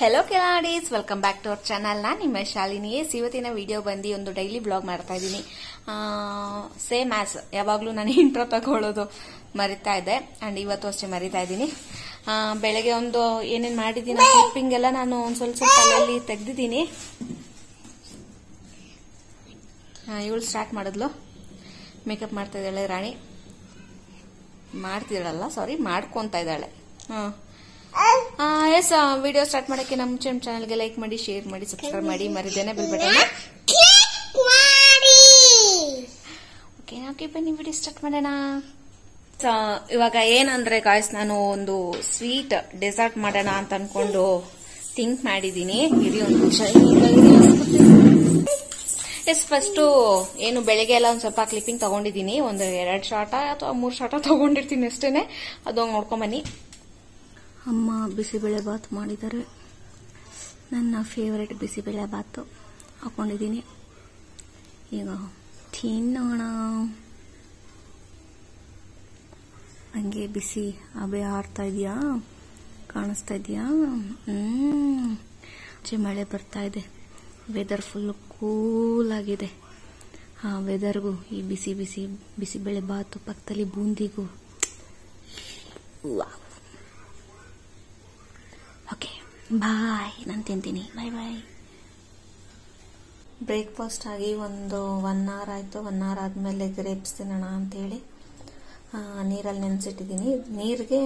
Hello ಕೆಲಾಡೀಸ್ welcome back to our channel ನಾನು ನಿಮ್ಮ ಶಾಲಿನಿ. ಇವತ್ತಿನ ವಿಡಿಯೋ ಬಂದು ಒಂದು ಡೈಲಿ ಬ್ಲಾಗ್ ಮಾಡ್ತಾ ಇದ್ದೀನಿ ಸೇಮ್ ಆಸ್ ಯಾವಾಗಲೂ ನಾನು ಇಂಟ್ರೋ ತಗೊಳ್ಳೋದು ಮರಿತಾ ಇದ್ದೆ ಅಂಡ್ ಇವತ್ತು ಅಷ್ಟೇ ಮರಿತಾ ಇದ್ದೀನಿ ಬೆಳಗ್ಗೆ ಒಂದು ಏನೇನು ಮಾಡಿದ್ದೀನಿ ಕ್ಲಿಪ್ಪಿಂಗ್ ಎಲ್ಲ ನಾನು ಒಂದು ಸ್ವಲ್ಪ ಸ್ವಲ್ಪ ಅಲ್ಲಲ್ಲಿ ತೆಗ್ದಿದ್ದೀನಿ ಇವಳು ಸ್ಟಾರ್ಟ್ ಮಾಡಿದ್ಲು. ಮೇಕಪ್ ಮಾಡ್ತಾ ಇದ್ದಾಳೆ ರಾಣಿ. ಮಾಡ್ತಿದ್ದಾಳಲ್ಲ ಸಾರಿ ಮಾಡ್ಕೊಂತ ಇದ್ದಾಳೆ. ಹಾಂ. ಎಸ್ ವಿಡಿಯೋ ಸ್ಟಾರ್ಟ್ ಮಾಡಕ್ಕೆ ನಮ್ಮ ನಮ್ಮ ಚಾನಲ್ಗೆ ಲೈಕ್ ಮಾಡಿ ಶೇರ್ ಮಾಡಿ ಸಬ್ಸ್ಕ್ರೈಬ್ ಮಾಡಿ, ಮರಿದೇನೆ ಬೆಲ್ ಬಟನ್ ಓಕೆ ಬನ್ನಿ ವಿಡಿಯೋ ಸ್ಟಾರ್ಟ್ ಮಾಡೋಣ. ಇವಾಗ ಏನಂದ್ರೆ ಗಾಯ್ಸ್ ನಾನು ಒಂದು ಸ್ವೀಟ್ ಡೆಸರ್ಟ್ ಮಾಡೋಣ ಅಂತ ಅನ್ಕೊಂಡು ಥಿಂಕ್ ಮಾಡಿದ್ದೀನಿ. ಇಡೀ ಒಂದು ನಿಮಿಷ. ಎಸ್ ಫಸ್ಟು ಏನು ಬೆಳಗ್ಗೆ ಎಲ್ಲ ಒಂದು ಸ್ವಲ್ಪ ಕ್ಲಿಪ್ಪಿಂಗ್ ತಗೊಂಡಿದ್ದೀನಿ. ಒಂದು ಎರಡು ಶಾಟ ಅಥವಾ ಮೂರು ಶಾಟ ತಗೊಂಡಿರ್ತೀನಿ ಅಷ್ಟೇನೆ. ಅದು ನೋಡ್ಕೊಂಬನ್ನಿ ಅಮ್ಮ ಬಿಸಿಬೇಳೆ ಬಾತ್ ಮಾಡಿದ್ದಾರೆ. ನನ್ನ ಫೇವ್ರೆಟ್ ಬಿಸಿಬೇಳೆ ಬಾತು ಹಾಕೊಂಡಿದ್ದೀನಿ. ಈಗ ತಿನ್ನೋಣ. ಹಂಗೆ ಬಿಸಿ ಅಬೆ ಆಡ್ತಾ ಇದೆಯಾ? ಕಾಣಿಸ್ತಾ ಇದೆಯಾ? ಹ್ಞೂ ಮಳೆ ಬರ್ತಾ ಇದೆ. ವೆದರ್ ಫುಲ್ ಕೂಲ್ ಆಗಿದೆ. ಆ ವೆದರ್ಗೂ ಈ ಬಿಸಿ ಬಿಸಿ ಬಿಸಿಬೇಳೆ ಬಾತು ಪಕ್ಕದಲ್ಲಿ ಬೂಂದಿಗೂ ವಾವ್ ಓಕೆ ಬಾಯ್, ನಾನು ತಿಂತೀನಿ. ಬಾಯ್ ಬಾಯ್. ಬ್ರೇಕ್ಫಾಸ್ಟ್ ಆಗಿ ಒಂದು ಒನ್ ಅವರ್ ಆಯಿತು. ಒನ್ ಅವರ್ ಆದಮೇಲೆ ಗ್ರೇಪ್ಸ್ ತಿನ್ನೋಣ ಅಂತೇಳಿ. ನೀರಲ್ಲಿ ನೆನೆಸಿಟ್ಟಿದ್ದೀನಿ. ನೀರಿಗೆ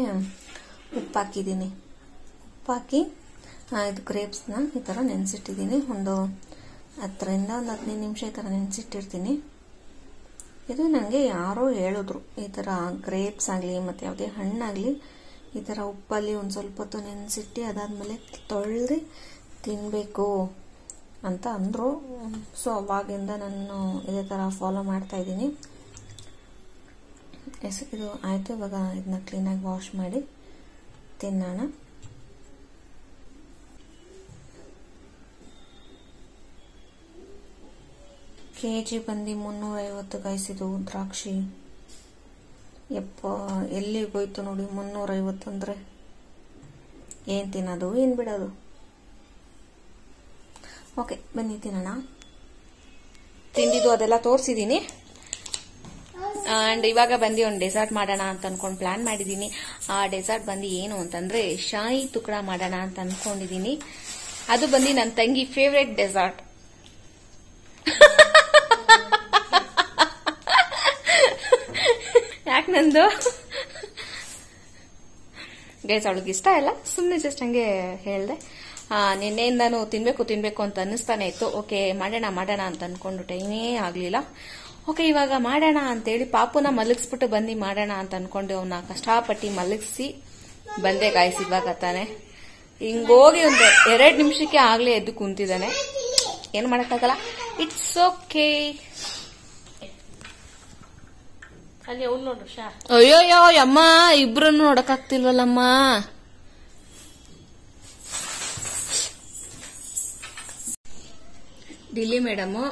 ಉಪ್ಪು ಹಾಕಿದ್ದೀನಿ. ಉಪ್ಪು ಹಾಕಿ ಇದು ಗ್ರೇಪ್ಸ್ನ ಈ ಥರ ನೆನೆಸಿಟ್ಟಿದ್ದೀನಿ. ಒಂದು ಹತ್ತರಿಂದ ಒಂದು ಹದಿನೈದು ನಿಮಿಷ ಈ ಥರ ನೆನೆಸಿಟ್ಟಿರ್ತೀನಿ. ಇದು ನನಗೆ ಯಾರೋ ಹೇಳಿದ್ರು ಈ ಥರ ಗ್ರೇಪ್ಸ್ ಆಗಲಿ, ಮತ್ತು ಯಾವುದೇ ಹಣ್ಣಾಗಲಿ ಈ ಥರ ಉಪ್ಪಲ್ಲಿ ಒಂದು ಸ್ವಲ್ಪ ಹೊತ್ತು ನೆನೆಸಿಟ್ಟು ಅದಾದಮೇಲೆ ತೊಳೆದು ತಿನ್ನಬೇಕು ಅಂತ ಅಂದರು. ಸೊ ಅವಾಗಿಂದ ನಾನು ಇದೇ ಥರ ಫಾಲೋ ಮಾಡ್ತಾ ಇದ್ದೀನಿ. ಎಸ್, ಇದು ಆಯಿತು. ಇವಾಗ ಇದನ್ನ ಕ್ಲೀನಾಗಿ ವಾಶ್ ಮಾಡಿ ತಿನ್ನೋಣ. ಕೆ ಜಿ ಬಂದು ಮುನ್ನೂರೈವತ್ತು ಗೈಸಿದು ದ್ರಾಕ್ಷಿ. ಯಪ್ಪ ಎಲ್ಲಿಗೆ ಹೋಯ್ತು ನೋಡಿ ಮುನ್ನೂರೈವತ್ತು ಅಂದರೆ? ಏನು ತಿನ್ನೋದು, ಏನು ಬಿಡೋದು? ಓಕೆ ಬನ್ನಿ, ತಿನ್ನೋಣ. ತಿಂದಿದ್ದು ಅದೆಲ್ಲ ತೋರಿಸಿದ್ದೀನಿ ಆ್ಯಂಡ್ ಇವಾಗ ಬಂದು ಒಂದು ಡೆಸರ್ಟ್ ಮಾಡೋಣ ಅಂತ ಅಂದ್ಕೊಂಡು ಪ್ಲ್ಯಾನ್ ಮಾಡಿದ್ದೀನಿ ಆ ಡೆಸರ್ಟ್ ಬಂದು ಏನು ಅಂತಂದರೆ, ಶಾಯಿ ತುಕಡ ಮಾಡೋಣ ಅಂತ ಅಂದ್ಕೊಂಡಿದ್ದೀನಿ ಅದು ಬಂದು ನನ್ನ ತಂಗಿ ಫೇವ್ರೆಟ್ ಡೆಸರ್ಟ್ ನಂದು. ಗೈಸ್, ಅವಳಿಗೆ ಇಷ್ಟ ಇಲ್ಲ. ಸುಮ್ಮನೆ ಜಸ್ಟ್ ಹಂಗೆ ಹೇಳ್ದೆ. ನಿನ್ನೆಯಿಂದಾನು ತಿನ್ಬೇಕು ತಿನ್ಬೇಕು ಅಂತ ಅನ್ನಿಸ್ತಾನೆ ಇತ್ತು. ಓಕೆ, ಮಾಡೋಣ ಮಾಡೋಣ ಅಂತ ಅನ್ಕೊಂಡು ಟೈಮೇ ಆಗ್ಲಿಲ್ಲ. ಓಕೆ, ಇವಾಗ ಮಾಡೋಣ ಅಂತೇಳಿ ಪಾಪುನ ಮಲಗಿಸ್ಬಿಟ್ಟು ಬನ್ನಿ, ಮಾಡೋಣ ಅಂತ ಅನ್ಕೊಂಡು ಅವನ್ನ ಕಷ್ಟಪಟ್ಟು ಮಲಗಿಸಿ ಬಂದೆ ಗಾಯ್ಸ್ ಇವಾಗ ತಾನೆ. ಹಿಂಗೋಗಿ ಒಂದು ಎರಡು ನಿಮಿಷಕ್ಕೆ ಆಗ್ಲೇ ಎದ್ದು ಕುಂತಿದ್ದಾನೆ. ಏನು ಮಾಡಕ್ಕಾಗಲ್ಲ? ಇಟ್ಸ್ ಓಕೆ ಅಲ್ಲಿ ಅವ್ನು ನೋಡು ಶಾ. ಅಯ್ಯೋಯ್ಯೋ ಅಮ್ಮ ಇಬ್ರು ನೋಡಕ್ಕಾಗ್ತಿಲ್ವಲ್ಲಮ್ಮ? ಡಿಲ್ಲಿ ಮೇಡಮು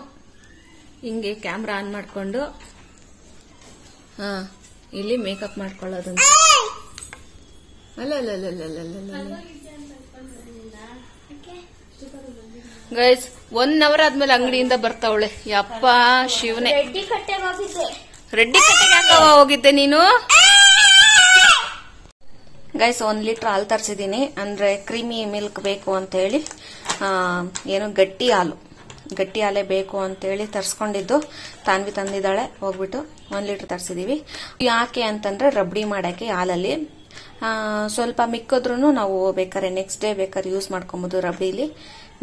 ಹಿಂಗೆ ಕ್ಯಾಮ್ರಾ ಆನ್ ಮಾಡ್ಕೊಂಡು ಹಾ ಇಲ್ಲಿ ಮೇಕಪ್ ಮಾಡ್ಕೊಳ್ಳೋದಂತ. ಅಲ್ಲ ಅಲ್ಲ ಅಲ್ಲ ಅಲ್ಲ ಅಲ್ಲ ಅಲ್ಲ ಅಲ್ಲ ಗೈಸ್ ಒನ್ ಅವರ್ ಆದ್ಮೇಲೆ ಅಂಗಡಿಯಿಂದ ಬರ್ತಾವಳೆ. ಯಪ್ಪ ಶಿವನೇ. ರೆಡ್ಡಿ ಹೋಗಿದ್ದೆ ಕಟ್ಟೆಗೆ ಯಾಕವ್ವ ಹೋಗಿದ್ದೆ ನೀನು? ಗೈಸ್ ಒಂದ್ ಲೀಟರ್ ಹಾಲು ತರಿಸಿದ್ದೀನಿ ಅಂದ್ರೆ ಕ್ರೀಮಿ ಮಿಲ್ಕ್ ಬೇಕು ಅಂತ ಹೇಳಿ ಏನು ಗಟ್ಟಿ ಹಾಲು. ಗಟ್ಟಿ ಹಾಲೇ ಬೇಕು ಅಂತೇಳಿ ತರಿಸ್ಕೊಂಡಿದ್ದು. ತಾನ್ವಿ ತಂದಿದ್ದಾಳೆ. ಹೋಗ್ಬಿಟ್ಟು ಒಂದ್ ಲೀಟರ್ ತರಿಸಿದೀವಿ. ಯಾಕೆ ಅಂತಂದ್ರೆ ರಬ್ಡಿ ಮಾಡಕ್ಕೆ ಹಾಲಲ್ಲಿ ಸ್ವಲ್ಪ ಮಿಕ್ಕಿದ್ರು ನಾವು ಬೇಕಾದ್ರೆ ನೆಕ್ಸ್ಟ್ ಡೇ ಬೇಕಾದ್ರೆ ಯೂಸ್ ಮಾಡ್ಕೊಬೋದು ರಬ್ಡಿಲಿ.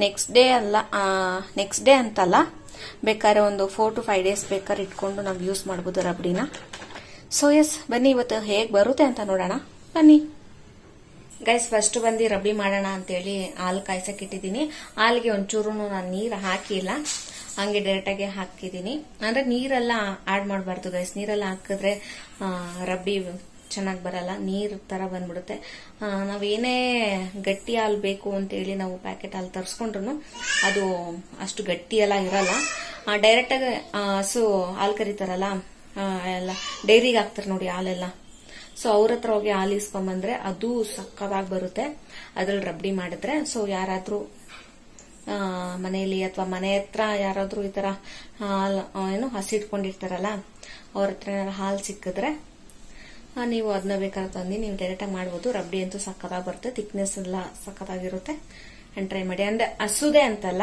ನೆಕ್ಸ್ಟ್ ಡೇ ಅಲ್ಲ ನೆಕ್ಸ್ಟ್ ಡೇ ಅಂತಲ್ಲ ಬೇಕಾದ್ರೆ ಒಂದು ಫೋರ್ ಟು ಫೈವ್ ಡೇಸ್ ಬೇಕಾದ್ರೆ ಇಟ್ಕೊಂಡು ನಾವು ಯೂಸ್ ಮಾಡ್ಬೋದು ರಬ್ಡಿನ. ಸೊ ಎಸ್ ಬನ್ನಿ ಇವತ್ತು ಹೇಗೆ ಬರುತ್ತೆ ಅಂತ ನೋಡೋಣ. ಬನ್ನಿ. ಗೈಸ್ ಫಸ್ಟ್ ಬಂದು ರಬ್ಡಿ ಮಾಡೋಣ ಅಂತೇಳಿ ಹಾಲು ಕಾಯ್ಸಕ್ಕೆ ಇಟ್ಟಿದ್ದೀನಿ. ಹಾಲಿಗೆ ಒಂಚೂರು ನಾನು ನೀರು ಹಾಕಿಲ್ಲ. ಹಂಗೆ ಡೈರೆಕ್ಟಾಗಿ ಹಾಕಿದ್ದೀನಿ. ಅಂದ್ರೆ ನೀರೆಲ್ಲ ಆಡ್ ಮಾಡಬಾರ್ದು ಗೈಸ್ ನೀರೆಲ್ಲ ಹಾಕಿದ್ರೆ ಆ, ರಬ್ಡಿ ಚೆನ್ನಾಗಿ ಬರಲ್ಲ, ನೀರ್ ತರ ಬಂದ್ಬಿಡುತ್ತೆ. ನಾವೇನೇ ಗಟ್ಟಿ ಹಾಲು ಬೇಕು ಅಂತೇಳಿ ನಾವು ಪ್ಯಾಕೆಟ್ ಹಾಲು ತರಿಸ್ಕೊಂಡ್ರು ಅದು ಅಷ್ಟು ಗಟ್ಟಿ ಎಲ್ಲ ಇರಲ್ಲ. ಡೈರೆಕ್ಟಾಗಿ ಹಸು ಹಾಲು ಕರಿತಾರಲ್ಲ ಎಲ್ಲ ಡೈರಿಗೆ ಹಾಕ್ತಾರೆ ನೋಡಿ ಹಾಲೆಲ್ಲ. ಸೊ ಅವ್ರ ಹತ್ರ ಹೋಗಿ ಹಾಲು ಇಸ್ಕೊಂಬಂದ್ರೆ ಅದು ಸಕ್ಕದಾಗಿ ಬರುತ್ತೆ. ಅದ್ರಲ್ಲಿ ರಬ್ಡಿ ಮಾಡಿದ್ರೆ ಸೊ ಯಾರಾದ್ರೂ ಮನೆಯಲ್ಲಿ ಅಥವಾ ಮನೆ ಹತ್ರ ಯಾರಾದ್ರೂ ಈ ತರ ಹಾಲು ಏನು ಹಸಿ ಇಟ್ಕೊಂಡಿರ್ತಾರಲ್ಲ, ಅವ್ರ ಹತ್ರ ಏನಾದ್ರು ಹಾಲು ಸಿಕ್ಕಿದ್ರೆ ನೀವು ಅದನ್ನ ಬೇಕಾದ್ರೆ ತಂದು ನೀವು ಡೈರೆಕ್ಟಾಗಿ ಮಾಡ್ಬೋದು. ರಬ್ಡಿ ಅಂತೂ ಸಕ್ಕತ್ತಾಗಿ ಬರುತ್ತೆ. ಥಿಕ್ನೆಸ್ ಎಲ್ಲ ಸಕ್ಕತ್ತಾಗಿರುತ್ತೆ ಅಂಡ್ ಟ್ರೈ ಮಾಡಿ. ಅಂದ್ರೆ ಹಸುದೆ ಅಂತಲ್ಲ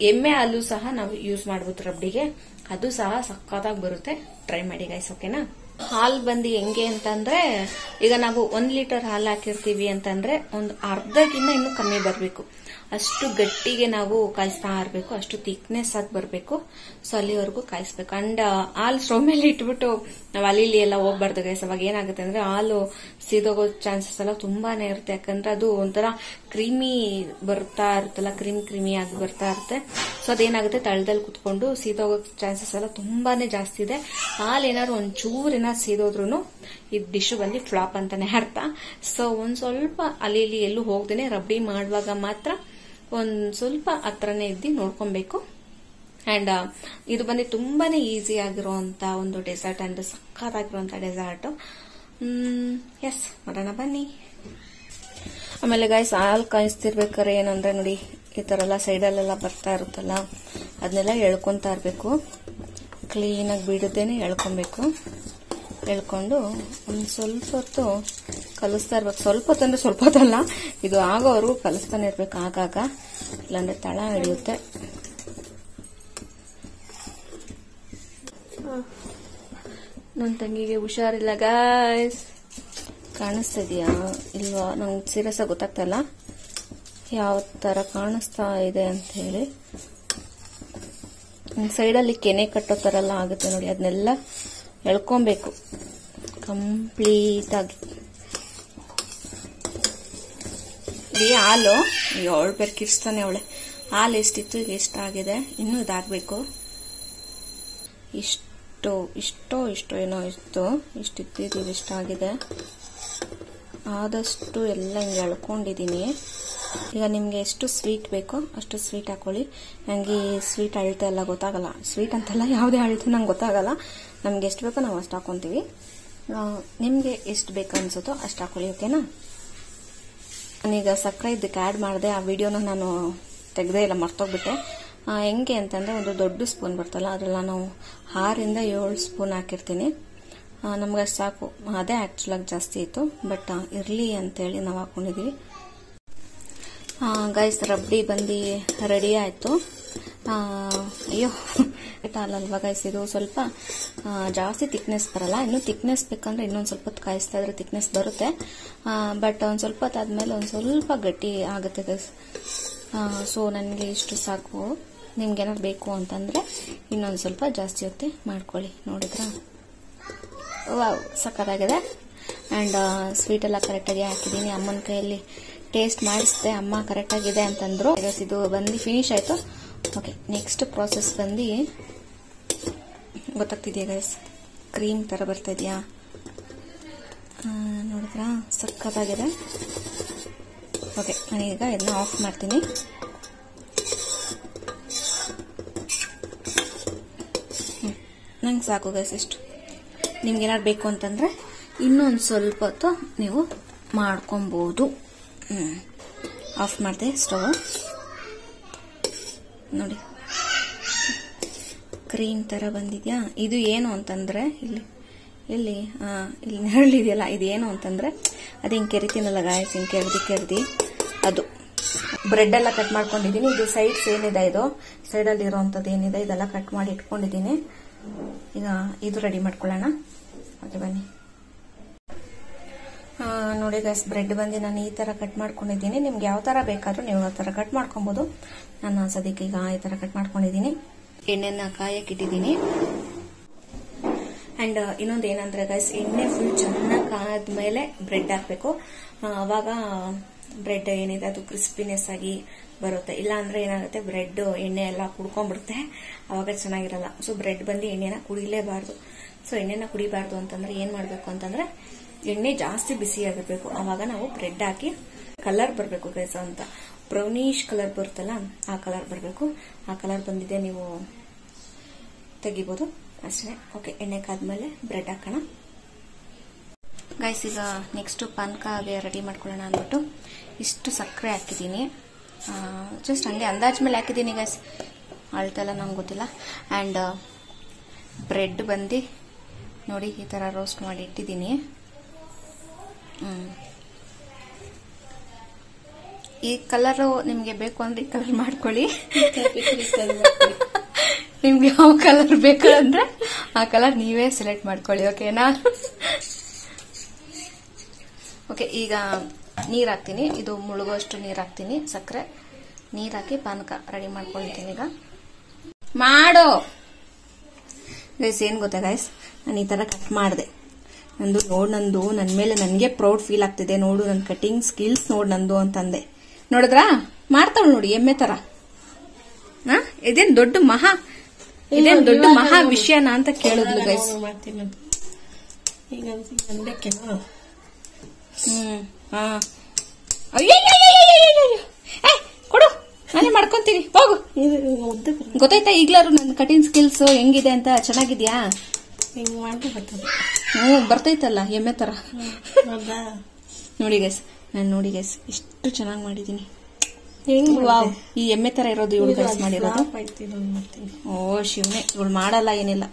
ಎಮ್ಮೆ ಹಾಲು ಸಹ ನಾವು ಯೂಸ್ ಮಾಡ್ಬೋದು ರಬ್ಡಿಗೆ. ಅದು ಸಹ ಸಕ್ಕತ್ತಾಗಿ ಬರುತ್ತೆ. ಟ್ರೈ ಮಾಡಿ ಗೈಸ್ ಓಕೆನಾ ಹಾಲು ಬಂದು ಹೆಂಗೆ ಅಂತಂದ್ರೆ, ಈಗ ನಾವು ಒಂದ್ ಲೀಟರ್ ಹಾಲು ಹಾಕಿರ್ತೀವಿ ಅಂತಂದ್ರೆ ಒಂದು ಅರ್ಧಕ್ಕಿಂತ ಇನ್ನೂ ಕಮ್ಮಿ ಬರಬೇಕು. ಅಷ್ಟು ಗಟ್ಟಿಗೆ ನಾವು ಕಾಯಿಸ್ತಾ ಇರಬೇಕು, ಅಷ್ಟು ಥಿಕ್ನೆಸ್ ಆಗಿ ಬರಬೇಕು. ಸೊ ಅಲ್ಲಿವರೆಗೂ ಕಾಯಿಸ್ಬೇಕು. ಅಂಡ್ ಹಾಲು ಸ್ಟವ್ ಮೇಲೆ ಇಟ್ಬಿಟ್ಟು ನಾವು ಅಲ್ಲಿ ಇಲ್ಲಿ ಎಲ್ಲ ಹೋಗ್ಬಾರ್ದು ಗೈಸ್ ಅವಾಗ ಏನಾಗುತ್ತೆ ಅಂದ್ರೆ ಹಾಲು ಸೀದೋಗೋ ಚಾನ್ಸಸ್ ಎಲ್ಲ ತುಂಬಾನೇ ಇರುತ್ತೆ. ಯಾಕಂದ್ರೆ ಅದು ಒಂಥರ ಕ್ರೀಮಿ ಬರ್ತಾ ಇರುತ್ತಲ್ಲ, ಕ್ರೀಮ್ ಕ್ರೀಮಿ ಆಗಿ ಬರ್ತಾ ಇರುತ್ತೆ. ಸೊ ಅದೇನಾಗುತ್ತೆ? ತಳದಲ್ಲಿ ಕುತ್ಕೊಂಡು ಸೀದೋಗೋ ಚಾನ್ಸಸ್ ಎಲ್ಲ ತುಂಬಾನೇ ಜಾಸ್ತಿ ಇದೆ. ಹಾಲು ಏನಾದ್ರು ಒಂಚೂರು ಏನಾದ್ರು ಸೀದೋದ್ರೂ ಈ ಡಿಶ್ ಬಂದು ಫ್ಲಾಪ್ ಅಂತಾನೆ ಅರ್ಥ. ಸೊ ಒಂದ್ ಸ್ವಲ್ಪ ಅಲ್ಲಿ ಎಲ್ಲೂ ಹೋಗ್ದೇನೆ ರಬ್ಡಿ ಮಾಡುವಾಗ ಮಾತ್ರ ಒಂದ್ ಸ್ವಲ್ಪ ಹತ್ರನೇ ಇದ್ದು ನೋಡ್ಕೊಬೇಕು. ಅಂಡ್ ಇದು ಬಂದು ತುಂಬಾನೇ ಈಸಿ ಆಗಿರುವಂತ ಒಂದು ಡೆಸರ್ಟ್ ಅಂಡ್ ಸಖತ್ತಾಗಿರುವಂಥ ಡೆಸರ್ಟ್ ಎಸ್ ಮಾಡೋಣ ಬನ್ನಿ. ಆಮೇಲೆ ಗಾಯ್ಸ್ ಹಾಲು ಕಾಯಿಸ್ತಿರ್ಬೇಕಾದ್ರೆ ಏನಂದ್ರೆ ನೋಡಿ, ಈ ತರ ಎಲ್ಲ ಸೈಡಲ್ಲೆಲ್ಲ ಬರ್ತಾ ಇರುತ್ತಲ್ಲ, ಅದನ್ನೆಲ್ಲ ಎಳ್ಕೊಂತಾ ಇರಬೇಕು. ಕ್ಲೀನಾಗಿ ಬಿಡದೇನೆ ಎಳ್ಕೊಬೇಕು. ಎಳ್ಕೊಂಡು ಒಂದು ಸ್ವಲ್ಪ ಹೊತ್ತು ಕಲಿಸ್ತಾ ಇರ್ಬೇಕು. ಸ್ವಲ್ಪ ತಂದ್ರೆ ಸ್ವಲ್ಪ ಹೊತ್ತಲ್ಲ ಇದು ಆಗೋರು ಕಲಿಸ್ತಾನೆ ಇರ್ಬೇಕು ಆಗಾಗ. ಇಲ್ಲಾಂದ್ರೆ ತಳ ಹಿಡಿಯುತ್ತೆ. ನನ್ನ ತಂಗಿಗೆ ಹುಷಾರಿಲ್ಲ ಗಾಯ್ಸ್ ಕಾಣಿಸ್ತಿದ್ಯಾ? ಇಲ್ವಾ? ನಂಗೆ ಸೀರಿಯಸ್ ಆಗಿ ಗೊತ್ತಾಗ್ತಲ್ಲ ಯಾವ ತರ ಕಾಣಿಸ್ತಾ ಇದೆ ಅಂತ ಹೇಳಿ. ಸೈಡಲ್ಲಿ ಕೆನೆ ಕಟ್ಟೋ ತರ ಎಲ್ಲ ಆಗುತ್ತೆ ನೋಡಿ. ಅದನ್ನೆಲ್ಲ ಎಳ್ಕೊಬೇಕು. ಕಂಪ್ಲೀಟ್ ಈ ಹಾಲು. ಅವಳು ಬೇರೆ ಕಿರ್ಸ್ತಾನೆ ಅವಳೆ. ಹಾಲು ಎಷ್ಟಿತ್ತು? ಈಗ ಎಷ್ಟಾಗಿದೆ? ಇನ್ನೂ ಇದಾಗಬೇಕು. ಇಷ್ಟು, ಇಷ್ಟೋ ಇಷ್ಟೋ ಏನೋ ಇತ್ತು. ಇಷ್ಟಿತ್ತು ಇದು ಇಷ್ಟಾಗಿದೆ ಆದಷ್ಟು ಎಲ್ಲ ಹಿಂಗೆ ಎಳ್ಕೊಂಡಿದ್ದೀನಿ ಈಗ ನಿಮಗೆ ಎಷ್ಟು ಸ್ವೀಟ್ ಬೇಕೋ ಅಷ್ಟು ಸ್ವೀಟ್ ಹಾಕೊಳ್ಳಿ. ನನಗೆ ಸ್ವೀಟ್ ಅಳತೆ ಎಲ್ಲ ಗೊತ್ತಾಗಲ್ಲ. ಸ್ವೀಟ್ ಅಂತೆಲ್ಲ ಯಾವುದೇ ಅಳತೆ ನಂಗೆ ಗೊತ್ತಾಗಲ್ಲ. ನಮ್ಗೆ ಎಷ್ಟು ಬೇಕೋ ನಾವು ಅಷ್ಟು ಹಾಕೊತೀವಿ. ನಿಮಗೆ ಎಷ್ಟು ಬೇಕು ಅನಿಸುತ್ತೋ ಅಷ್ಟು ಹಾಕೊಳ್ಳಿ, ಓಕೆನಾ? ನಾನೀಗ ಸಕ್ಕರೆ ಇದಕ್ಕೆ ಆ್ಯಡ್ ಮಾಡಿದೆ, ಆ ವಿಡಿಯೋನ ನಾನು ತೆಗೆದೇ ಇಲ್ಲ ಮರ್ತೋಗ್ಬಿಟ್ಟೆ. ಹೆಂಗೆ ಅಂತಂದರೆ ಒಂದು ದೊಡ್ಡ ಸ್ಪೂನ್ ಬರ್ತಲ್ಲ, ಅದ್ರಲ್ಲಿ ನಾನು ಆರಿಂದ ಏಳು ಸ್ಪೂನ್ ಹಾಕಿರ್ತೀನಿ. ನಮ್ಗೆ ಅಷ್ಟು ಸಾಕು. ಅದೇ ಆ್ಯಕ್ಚುಲಾಗಿ ಜಾಸ್ತಿ ಇತ್ತು ಬಟ್ ಇರಲಿ ಅಂತೇಳಿ ನಾವು ಹಾಕ್ಕೊಂಡಿದ್ದೀವಿ ಗೈಸ್ ರಬ್ಡಿ ಬಂದು ರೆಡಿ ಆಯಿತು. ಅಯ್ಯೋ ಅಲ್ವಾ ಗೈಸ್ ಇದು ಸ್ವಲ್ಪ ಜಾಸ್ತಿ ತಿಕ್ನೆಸ್ ಬರಲ್ಲ. ಇನ್ನು ತಿಕ್ನೆಸ್ ಬೇಕಂದ್ರೆ ಇನ್ನೊಂದು ಸ್ವಲ್ಪ ಹೊತ್ತು ಕಾಯಿಸ್ತಾ ಇದ್ರೆ ತಿಕ್ನೆಸ್ ಬರುತ್ತೆ. ಬಟ್ ಒಂದು ಸ್ವಲ್ಪ ಹೊತ್ತಾದ್ಮೇಲೆ ಒಂದು ಸ್ವಲ್ಪ ಗಟ್ಟಿ ಆಗುತ್ತೆ ಗೈಸ್ ಸೊ ನನಗೆ ಇಷ್ಟು ಸಾಕು. ನಿಮ್ಗೆ ಏನಾದ್ರು ಬೇಕು ಅಂತಂದ್ರೆ ಇನ್ನೊಂದು ಸ್ವಲ್ಪ ಜಾಸ್ತಿ ಹೊತ್ತೆ ಮಾಡ್ಕೊಳ್ಳಿ, ನೋಡಿದ್ರಾ? ವಾವ್ ಸಕ್ಕತ್ತಾಗಿದೆ ಆ್ಯಂಡ್ ಸ್ವೀಟೆಲ್ಲ ಕರೆಕ್ಟಾಗಿ ಹಾಕಿದ್ದೀನಿ. ಅಮ್ಮನ ಕೈಯಲ್ಲಿ ಟೇಸ್ಟ್ ಮಾಡಿಸಿದೆ, ಅಮ್ಮ ಕರೆಕ್ಟಾಗಿದೆ ಅಂತಂದರು. ಇದು ಬಂದು ಫಿನಿಶ್ ಆಯಿತು. ಓಕೆ ನೆಕ್ಸ್ಟ್ ಪ್ರಾಸೆಸ್ ಬಂದು ಗೊತ್ತಾಗ್ತಿದೆಯಾ ಗೈಸ್ ಕ್ರೀಮ್ ಥರ ಬರ್ತಾ ಇದೆಯಾ ನೋಡಿದ್ರಾ? ಸಕ್ಕತ್ತಾಗಿದೆ. ಓಕೆ ನಾನೀಗ ಇದನ್ನ ಆಫ್ ಮಾಡ್ತೀನಿ. ನಂಗೆ ಸಾಕು ಗೈಸ್ ಇಷ್ಟು. ನಿಮ್ಗೆ ಏನಾದ್ರು ಬೇಕು ಅಂತಂದ್ರೆ ಇನ್ನೊಂದು ಸ್ವಲ್ಪ ಹೊತ್ತು ನೀವು ಮಾಡ್ಕೊಬೋದು. ಆಫ್ ಮಾಡಿದೆ ಸ್ಟವ್ ನೋಡಿ. ಕ್ರೀಮ್ ತರ ಬಂದಿದ್ಯಾ? ಇದು ಏನು ಅಂತಂದ್ರೆ, ಇಲ್ಲಿ ಇಲ್ಲಿ ಹಾಂ ಇಲ್ಲಿ ನೆರಳಿದೆಯಲ್ಲ, ಇದು ಏನು ಅಂತಂದ್ರೆ, ಅದು ಹಿಂಗೆ ಕೆರಿತೀನಲ್ಲ ಗಾಯಸ್ ಹಿಂಗೆ ಕೆರ್ದಿ ಕೆರ್ದಿ, ಅದು. ಬ್ರೆಡ್ ಎಲ್ಲ ಕಟ್ ಮಾಡ್ಕೊಂಡಿದ್ದೀನಿ. ಇದು ಸೈಡ್ಸ್ ಏನಿದೆ ಇದು? ಸೈಡಲ್ಲಿ ಇರೋವಂಥದ್ದು ಏನಿದೆ? ಇದೆಲ್ಲ ಕಟ್ ಮಾಡಿ ಇಟ್ಕೊಂಡಿದ್ದೀನಿ. ಈಗ ಇದು ರೆಡಿ ಮಾಡ್ಕೊಳ್ಳೋಣ. ಓಕೆ ಬನ್ನಿ. ನೋಡಿ ಗೈಸ್ ಬ್ರೆಡ್ ಬಂದು ನಾನು ಈ ತರ ಕಟ್ ಮಾಡ್ಕೊಂಡಿದ್ದೀನಿ. ನಿಮ್ಗೆ ಯಾವ ತರ ಬೇಕಾದ್ರೂ ನೀವು ಆ ತರ ಕಟ್ ಮಾಡ್ಕೊಬಹುದು ನಾನು ಸದ್ಯಕ್ಕೆ ಈಗ ಈ ತರ ಕಟ್ ಮಾಡ್ಕೊಂಡಿದ್ದೀನಿ. ಎಣ್ಣೆನ ಕಾಯಕ್ಕೆ ಇಟ್ಟಿದ್ದೀನಿ. ಅಂಡ್ ಇನ್ನೊಂದು ಏನಂದ್ರೆ ಗೈಸ್ ಎಣ್ಣೆ ಫುಲ್ ಚೆನ್ನಾಗಿ ಕಾದ್ಮೇಲೆ ಬ್ರೆಡ್ ಹಾಕ್ಬೇಕು. ಅವಾಗ ಬ್ರೆಡ್ ಏನಿದೆ, ಅದು ಕ್ರಿಸ್ಪಿನೆಸ್ ಆಗಿ ಬರುತ್ತೆ. ಇಲ್ಲ ಅಂದ್ರೆ ಏನಾಗುತ್ತೆ ಬ್ರೆಡ್ ಎಣ್ಣೆ ಎಲ್ಲ ಕುಡ್ಕೊಂಡ್ಬಿಡುತ್ತೆ. ಅವಾಗ ಚೆನ್ನಾಗಿರಲ್ಲ. ಸೊ ಬ್ರೆಡ್ ಬಂದು ಎಣ್ಣೆನ ಕುಡಿಲೇಬಾರ್ದು. ಸೊ ಎಣ್ಣೆನ ಕುಡಿಬಾರ್ದು ಅಂತಂದ್ರೆ ಏನ್ ಮಾಡ್ಬೇಕು ಅಂತಂದ್ರೆ ಎಣ್ಣೆ ಜಾಸ್ತಿ ಬಿಸಿ ಆಗಿರ್ಬೇಕು. ಅವಾಗ ನಾವು ಬ್ರೆಡ್ ಹಾಕಿ ಕಲರ್ ಬರಬೇಕು ಗೈಸ್ ಅಂತ. ಬ್ರೌನಿಶ್ ಕಲರ್ ಬರುತ್ತಲ್ಲ, ಆ ಕಲರ್ ಬರಬೇಕು. ಆ ಕಲರ್ ಬಂದಿದೆ, ನೀವು ತೆಗಿಬೋದು. ಅಷ್ಟೇ. ಓಕೆ ಎಣ್ಣೆ ಕಾದ್ಮೇಲೆ ಬ್ರೆಡ್ ಹಾಕೋಣ. ಗೈಸ್ ಈಗ ನೆಕ್ಸ್ಟ್ ಪಾನಕಾಗೆ ರೆಡಿ ಮಾಡ್ಕೊಳ್ಳೋಣ ಅಂದ್ಬಿಟ್ಟು ಇಷ್ಟು ಸಕ್ಕರೆ ಹಾಕಿದ್ದೀನಿ. ಜಸ್ಟ್ ಹಂಗೆ ಅಂದಾಜ್ ಮೇಲೆ ಹಾಕಿದ್ದೀನಿ ಗೈಸ್ ಅಳ್ತಲ್ಲ ನಂಗೆ ಗೊತ್ತಿಲ್ಲ. ಆ್ಯಂಡ್ ಬ್ರೆಡ್ ಬಂದು ನೋಡಿ ಈ ಥರ ರೋಸ್ಟ್ ಮಾಡಿ ಇಟ್ಟಿದ್ದೀನಿ. ಈ ಕಲರು ನಿಮಗೆ ಬೇಕು ಅಂದ್ರೆ ಈ ಕಲರ್ ಮಾಡ್ಕೊಳ್ಳಿ. ನಿಮ್ಗೆ ಯಾವ ಕಲರ್ ಬೇಕು ಅಂದ್ರೆ ಆ ಕಲರ್ ನೀವೇ ಸೆಲೆಕ್ಟ್ ಮಾಡ್ಕೊಳ್ಳಿ ಓಕೆನಾ ಓಕೆ ಈಗ ನೀರ್ ಹಾಕ್ತೀನಿ. ಇದು ಮುಳುಗೋಷ್ಟು ನೀರ್ ಹಾಕ್ತೀನಿ ಸಕ್ಕರೆ. ನೀರ್ ಹಾಕಿ ಪಾನಕ ರೆಡಿ ಮಾಡ್ಕೊಳ್ತೀನಿ ಈಗ. ಮಾಡೋ! ಗೈಸ್ ಏನ್ ಗೊತ್ತಾ ಗೈಸ್ ನಾನು ಈ ತರ ಕಟ್ ಮಾಡಿದೆ. ನಂದು ನೋಡು ನಂದು ನನ್ನ ಮೇಲೆ ನನಗೆ ಪ್ರೌಡ್ ಫೀಲ್ ಆಗ್ತಿದೆ. ನೋಡು ನನ್ನ ಕಟಿಂಗ್ ಸ್ಕಿಲ್ಸ್ ನೋಡು ನಂದು ಅಂತಂದೆ. ನೋಡಿದ್ರಾ? ಮಾಡ್ತಾಳ ನೋಡಿ ಎಮ್ಮೆ ತರ. ಇದೇನ್ ಇದೇನು ದೊಡ್ಡ ಮಹಾ ಇದೇನ್ ದೊಡ್ಡ ಮಹಾ ವಿಷಯನ ಅಂತ ಕೇಳಿದ್ಲು ಗೈಸ್ ಹ್ಮ್ ಕೊಡು ನಾನೇ ಮಾಡ್ಕೊಂತೀನಿ ಹೋಗು ಗೊತ್ತಾಯ್ತಾ ಈಗ್ಲಾರು ನನ್ನ ಕಟಿಂಗ್ ಸ್ಕಿಲ್ಸ್ ಹೆಂಗಿದೆ ಅಂತ ಚೆನ್ನಾಗಿದ್ಯಾ ಹಿಂಗ್ ಮಾಡಿ ಹ್ಞೂ ಬರ್ತೈತಲ್ಲ ಎಮ್ಮೆ ತರ. ನೋಡಿ ಗೈಸ್ ನಾನು ನೋಡಿ ಗೈಸ್ ಇಷ್ಟು ಚೆನ್ನಾಗಿ ಮಾಡಿದ್ದೀನಿ. ವಾವ್ ಈ ಎಮ್ಮೆ ತರ ಇರೋದು ಇವಳು ಗೈಸ್ ಮಾಡಿರೋದು. ಓ ಶಿವನೇ ಇವಳು ಮಾಡಲ್ಲ ಏನಿಲ್ಲ.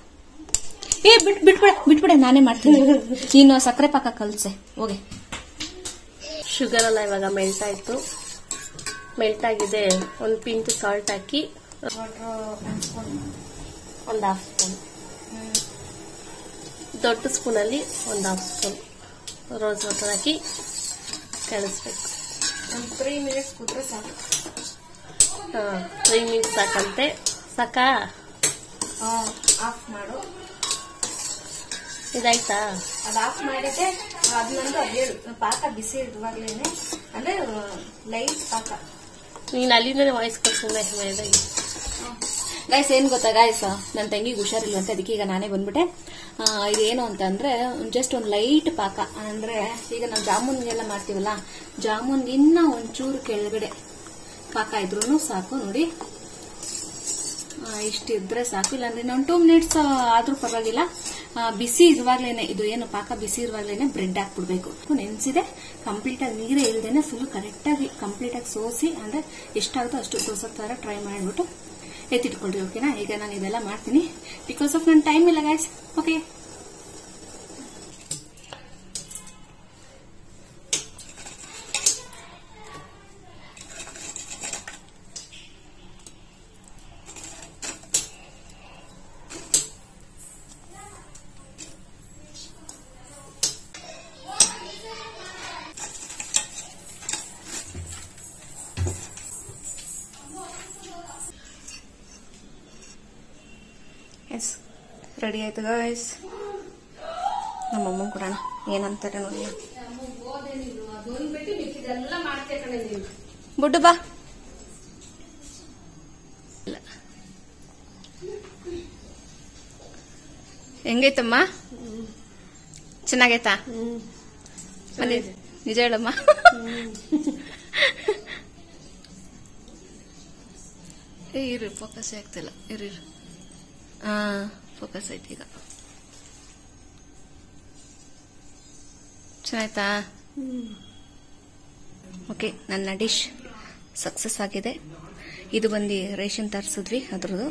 ಏ ಬಿಟ್ ಬಿಟ್ಬಿಡ ಬಿಟ್ಬಿಡೆ ನಾನೇ ಮಾಡ್ತೀನಿ. ನೀನು ಸಕ್ಕರೆ ಪಾಕ ಕಲ್ಸೆ ಹೋಗಿ. ಶುಗರ್ ಎಲ್ಲ ಇವಾಗ ಮೆಲ್ಟ್ ಆಯ್ತು. ಮೆಲ್ಟ್ ಆಗಿದೆ ಒಂದು ಪಿಂಚ್ ಸಾಲ್ಟ್ ಹಾಕಿ. ಒಂದು ಹಾಫ್ ಸ್ಪೂನ್. ದೊಡ್ಡ ಸ್ಪೂನಲ್ಲಿ ಒಂದು ಹಾಫ್ ಸ್ಪೂನ್ ರೋಸ್ ವಾಟರ್ ಹಾಕಿ ಕಳಿಸ್ಬೇಕು. ಒಂದು ತ್ರೀ ಮಿನಿಟ್ಸ್ ಕೂತ್ರೆ ಸಾಕು. ಹಾಂ ತ್ರೀ ಮಿನಿಟ್ಸ್ ಸಾಕಂತೆ. ಸಾಕಾ? ಆಫ್ ಮಾಡು. ಇದಾಯ್ತಾ? ಅದು ಆಫ್ ಮಾಡಿದ್ದೆ. ಅದು ಅದೇ ಪಾಕ ಬಿಸಿ ಇರುವಾಗ್ಲೇನೆ. ಅಂದ್ರೆ ಲೈಟ್ ಪಾಕ. ನೀನು ಅಲ್ಲಿಂದಲೇ ವಾಯ್ಸ್ ಕೊಡ್ತೀನಿ ಮೇದಾಗಿ ಗೈಸ್ ಏನ್ ಗೊತ್ತಾ? ಗಾಯ್ಸ್ ನನ್ನ ತಂಗಿಗೆ ಅಂತ ಅದಕ್ಕೆ ಈಗ ನಾನೇ ಬಂದ್ಬಿಟ್ಟೆ. ಇದೇನು ಅಂತ ಅಂದ್ರೆ ಜಸ್ಟ್ ಒಂದು ಲೈಟ್ ಪಾಕ. ಅಂದ್ರೆ, ಈಗ ನಾವು ಜಾಮೂನ್ಗೆಲ್ಲ ಮಾಡ್ತೀವಲ್ಲ, ಜಾಮೂನ್ ಇನ್ನ ಒಂಚೂರು ಕೆಳಗಡೆ ಪಾಕ ಇದ್ರೂ ಸಾಕು ನೋಡಿ. ಇಷ್ಟ ಇಷ್ಟಿದ್ರೆ ಸಾಕು. ಇಲ್ಲಾಂದ್ರೆ ಇನ್ನೊಂದು ಟೂ ಮಿನಿಟ್ಸ್ ಆದ್ರೂ ಪರವಾಗಿಲ್ಲ. ಬಿಸಿ ಇರುವಾಗ್ಲೇನೆ, ಇದು ಏನು ಪಾಕ ಬಿಸಿ ಇರುವಾಗ್ಲೇನೆ ಬ್ರೆಡ್ ಹಾಕ್ಬಿಡ್ಬೇಕು. ನೆನೆಸಿದೆ. ಕಂಪ್ಲೀಟ್ ಆಗಿ ನೀರೇ ಇಲ್ದೇನೆ ಫುಲ್ ಕರೆಕ್ಟ್ ಆಗಿ ಕಂಪ್ಲೀಟ್ ಆಗಿ ಸೋಸಿ, ಅಂದ್ರೆ ಎಷ್ಟಾಗುತ್ತೋ ಅಷ್ಟು ಸೋಸೋ ತರ ಟ್ರೈ ಮಾಡ್ಬಿಟ್ಟು ಎತ್ತಿಟ್ಕೊಳ್ರಿ ಓಕೆನಾ ಈಗ ನಾನು ಇದೆಲ್ಲ ಮಾಡ್ತೀನಿ. ಬಿಕಾಸ್ ಆಫ್ ನನ್ನ ಟೈಮ್ ಇಲ್ಲ ಗಾಯ್ಸ್ ಓಕೆ ರೆಡಿ ಆಯ್ತು ಗಾಯ್ಸ್ ನಮ್ಮಮ್ಮ ಕೂಡ ಏನಂತಾರೆ ನೋಡಿ. ಬುಡ್ಡು ಬಾ. ಹೆಂಗೈತಮ್ಮ? ಚೆನ್ನಾಗೈತಾ? ನಿಜ ಹೇಳಮ್ಮ. ಇರು ಫೋಕಸ್ ಆಗ್ತಿಲ್ಲ. ಇರು ಹಾ ಫೋಕಸ್ ಐತಿ ಈಗ ಚೆನ್ನಾಯ್ತಾ ಓಕೆ ನನ್ನ ಡಿಶ್ ಸಕ್ಸಸ್ ಆಗಿದೆ. ಇದು ಬಂದು ರೇಷನ್ ತರಿಸಿದ್ವಿ ಅದ್ರದ್ದು.